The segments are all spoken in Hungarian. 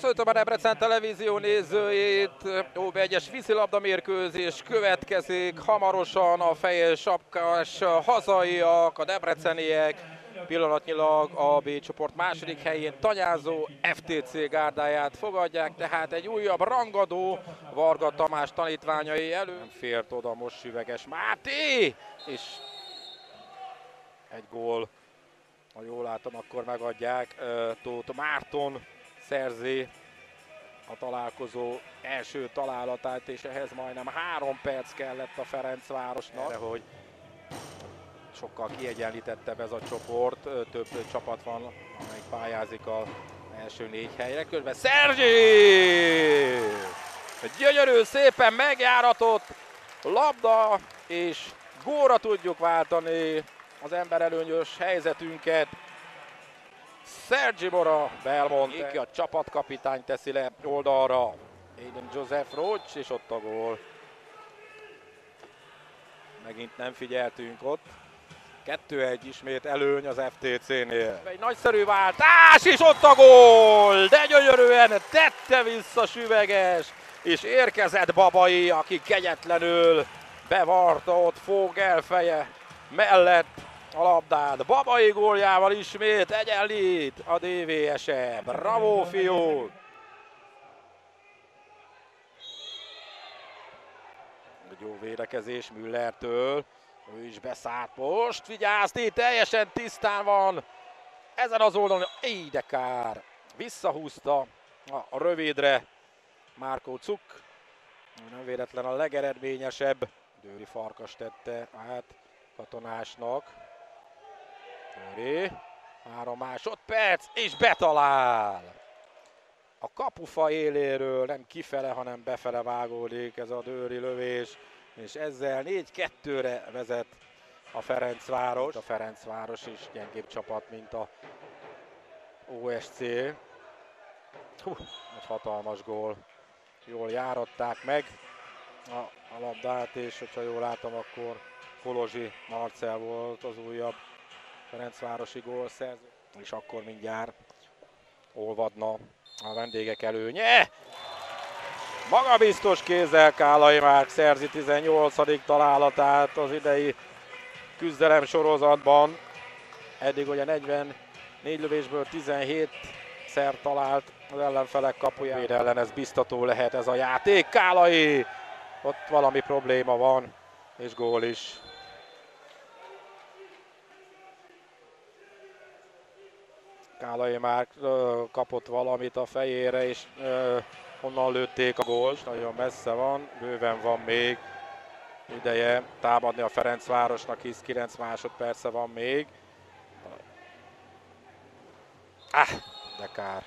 Köszöntöm a Debrecen televízió nézőjét. OB1-es vízilabda mérkőzés következik. Hamarosan a fejes sapkás hazaiak, a debreceniek. Pillanatnyilag a B csoport második helyén tanyázó FTC gárdáját fogadják, tehát egy újabb rangadó Varga Tamás tanítványai elő. Nem fért oda most süveges Máté, és egy gól. Ha jól látom, akkor megadják. Tóth Márton szerzi a találkozó első találatát, és ehhez majdnem három perc kellett a Ferencvárosnak, Erre, hogy sokkal kiegyenlítettebb ez a csoport, több csapat van, amelyik pályázik a első négy helyre. Közben Szerzsi! Gyönyörű, szépen megjáratott labda, és góra tudjuk váltani az emberelőnyös helyzetünket. Sergi Mora Belmonte, ki a csapatkapitány teszi le oldalra. Aiden Joseph Roach, és ott a gól. Megint nem figyeltünk ott. 2-1 ismét előny az FTC-nél. Egy nagyszerű váltás, és ott a gól! De gyönyörűen tette vissza Süveges, és érkezett Babai, aki kegyetlenül bevarta ott Fogel feje mellett a labdát. Babai góljával ismét egyenlít a DVS-e. Bravo, fiú! Egy jó védekezés Müllertől. Ő is beszállt most. Vigyázz, teljesen tisztán van. Ezen az oldalon, így de kár. Visszahúzta a rövidre Márkó Cuk. Nem véletlen a legeredményesebb. Dőri Farkas tette át katonásnak. Dőri. Három másodperc, és betalál! A kapufa éléről nem kifele, hanem befele vágódik ez a Dőri lövés, és ezzel 4-2-re vezet a Ferencváros. A Ferencváros is gyengébb csapat, mint a OSC. Hú, egy hatalmas gól. Jól járatták meg a, a labdát, és hogyha jól látom, akkor Kolozsi Marcel volt az újabb Ferencvárosi gólszerző. És akkor mindjárt olvadna a vendégek előnye. Magabiztos kézzel Kálai Márk szerzi 18. találatát az idei küzdelem sorozatban. Eddig ugye 44 lövésből 17 szer talált az ellenfelek kapuján. ellen ez biztató lehet ez a játék. Kálai! Ott valami probléma van, és gól is. Kálai már kapott valamit a fejére, és onnan lőtték a gólt. Nagyon messze van, bőven van még ideje támadni a Ferencvárosnak, hisz 9 másodperce van még. Ah, de kár.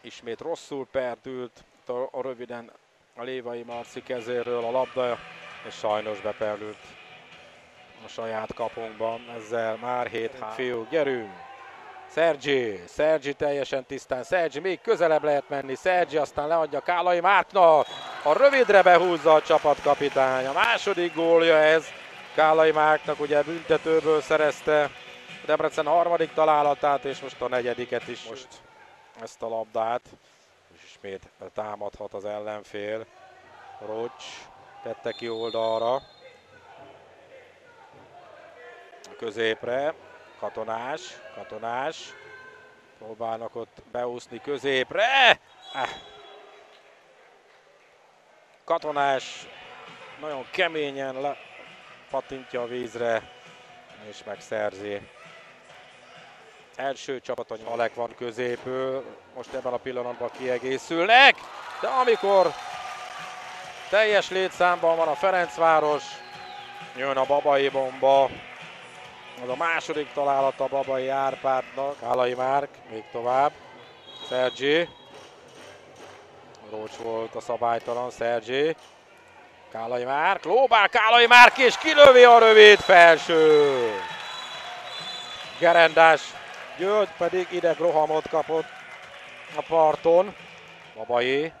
Ismét rosszul perdült a röviden a Lévai Marci kezéről a labda, és sajnos beperült a saját kapunkban. Ezzel már 7 fiú, gyerünk! Sergi, Sergi teljesen tisztán, Sergi még közelebb lehet menni, Sergi aztán leadja Kálai Márknak, a rövidre behúzza a csapatkapitány, a második gólja ez, Kálai Márknak ugye büntetőből szerezte Debrecen harmadik találatát, és most a negyediket is, most. ezt a labdát, és ismét támadhat az ellenfél, Rocs tette ki oldalra, középre, katonás, katonás, próbálnak ott beúszni középre, ah. katonás nagyon keményen le, patintja a vízre, és megszerzi. Első csapat, a Alek van középül, most ebben a pillanatban kiegészülnek, de amikor teljes létszámban van a Ferencváros, jön a Babai bomba, az a második találata Babai Árpádnak. Kálai Márk, még tovább. Sergi. Rócs volt a szabálytalan, Sergi. Kálai Márk, lóbál Kálai Márk, és kilövi a rövid felső. Gerendás György pedig ide rohamot kapott a parton. Babai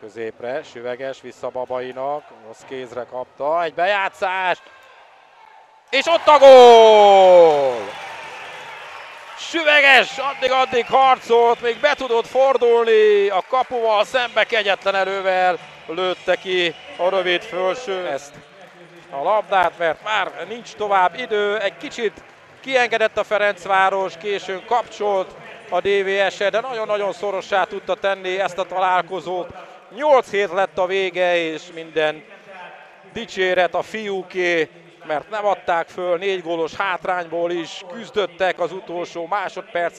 középre, süveges, vissza Babainak, rossz kézre kapta, egy bejátszást, és ott a gól! Süveges addig-addig harcolt, még be tudott fordulni a kapuval, szembe kegyetlen erővel lőtte ki a rövid fölső ezt a labdát, mert már nincs tovább idő, egy kicsit kiengedett a Ferencváros, későn kapcsolt a DVS-e, de nagyon-nagyon szorossá tudta tenni ezt a találkozót. 8 hét lett a vége, és minden dicséret a fiúké, mert nem adták föl, négy gólos hátrányból is küzdöttek az utolsó másodperc